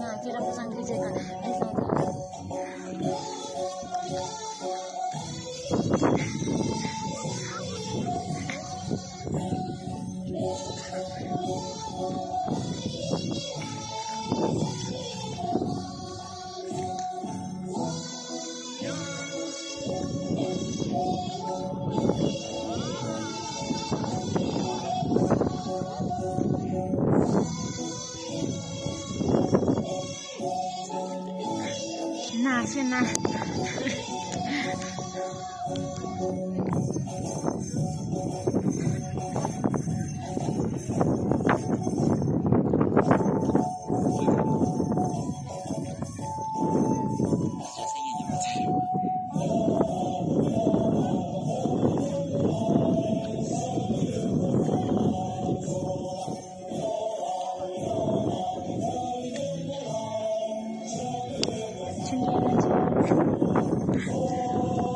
那接着上一节课。行啦，谢啦。现在来讲，是大。